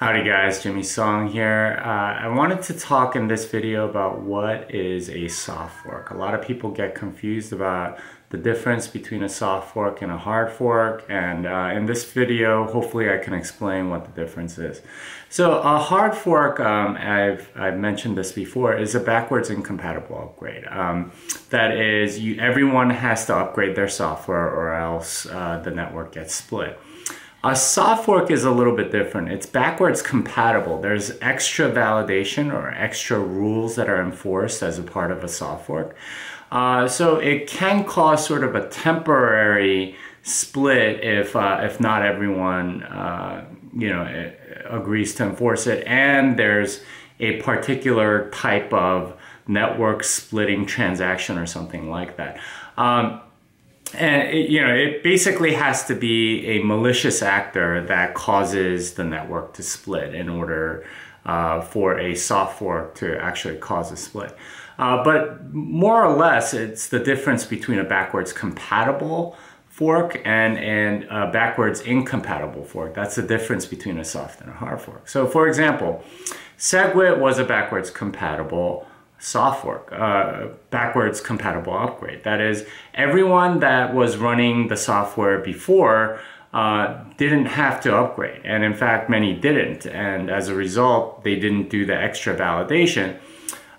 Howdy guys, Jimmy Song here. Uh, I wanted to talk in this video about what is a soft fork. A lot of people get confused about the difference between a soft fork and a hard fork and uh, in this video hopefully I can explain what the difference is. So a hard fork, um, I've, I've mentioned this before, is a backwards incompatible upgrade. Um, that is, you, everyone has to upgrade their software or else uh, the network gets split. A soft fork is a little bit different. It's backwards compatible. There's extra validation or extra rules that are enforced as a part of a soft fork. Uh, so it can cause sort of a temporary split if uh, if not everyone uh, you know agrees to enforce it, and there's a particular type of network splitting transaction or something like that. Um, and it, you know it basically has to be a malicious actor that causes the network to split in order uh, for a soft fork to actually cause a split. Uh, but more or less, it's the difference between a backwards compatible fork and, and a backwards incompatible fork. That's the difference between a soft and a hard fork. So for example, SegWit was a backwards compatible soft fork, uh, backwards compatible upgrade. That is, everyone that was running the software before uh, didn't have to upgrade. And in fact, many didn't. And as a result, they didn't do the extra validation.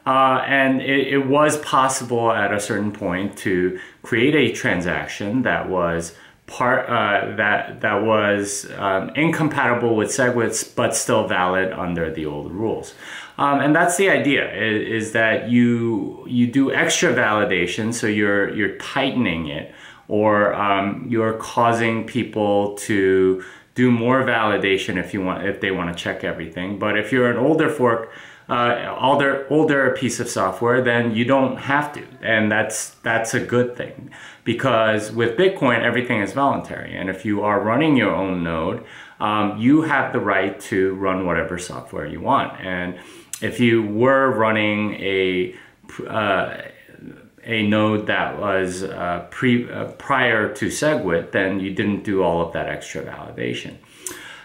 Uh, and it, it, was possible at a certain point to create a transaction that was part uh, that that was um, incompatible with SegWits, but still valid under the old rules. Um, and that's the idea is, is, that you you do extra validation, so you're you're tightening it, or um, you're causing people to do more validation if you want if they want to check everything. But if you're an older fork, uh, older older piece of software, then you don't have to, and that's that's a good thing. Because with Bitcoin everything is voluntary, and if you are running your own node, um, you have the right to run whatever software you want, and if you were running a uh, a node that was uh, pre, uh, prior to SegWit, then you didn't do all of that extra validation.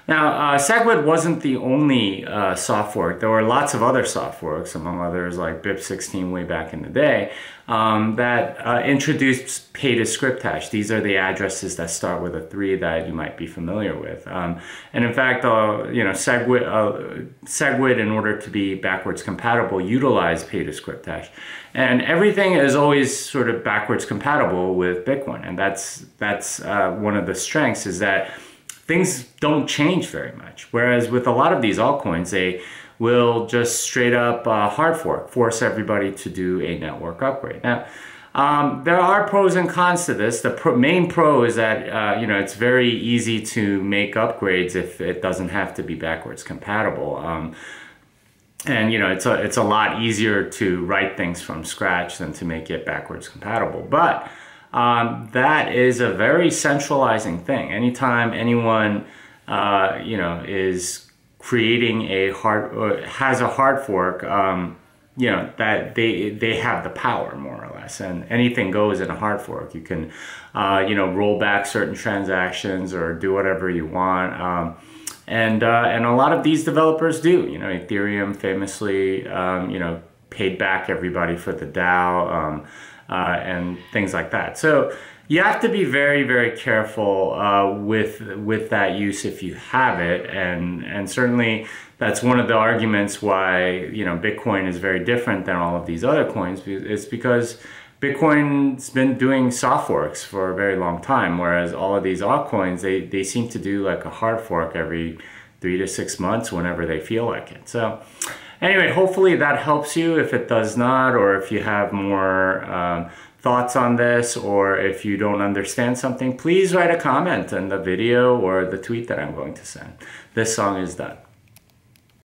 Now, uh, SegWit wasn't the only uh, soft fork. There were lots of other soft forks, among others like BIP16 way back in the day, um, that uh, introduced pay to script hash. These are the addresses that start with a three that you might be familiar with. Um, and in fact, uh, you know, SegWit, uh, SegWit, in order to be backwards compatible, utilized pay to script hash. And everything is always sort of backwards compatible with Bitcoin. And that's, that's uh, one of the strengths is that things don't change very much. Whereas with a lot of these altcoins, they will just straight up uh, hard fork, force everybody to do a network upgrade. Now, um, there are pros and cons to this. The pro main pro is that uh, you know it's very easy to make upgrades if it doesn't have to be backwards compatible. Um, and you know it's a it's a lot easier to write things from scratch than to make it backwards compatible. But um, that is a very centralizing thing. Anytime anyone, uh, you know, is creating a hard, has a hard fork, um, you know, that they, they have the power more or less and anything goes in a hard fork. You can, uh, you know, roll back certain transactions or do whatever you want. Um, and, uh, and a lot of these developers do, you know, Ethereum famously, um, you know, paid back everybody for the DAO. Um, uh, and things like that. So you have to be very, very careful uh, with with that use if you have it, and and certainly that's one of the arguments why you know Bitcoin is very different than all of these other coins. It's because Bitcoin's been doing soft forks for a very long time, whereas all of these altcoins they they seem to do like a hard fork every three to six months whenever they feel like it. So Anyway, hopefully that helps you. If it does not, or if you have more um, thoughts on this, or if you don't understand something, please write a comment in the video or the tweet that I'm going to send. This song is done.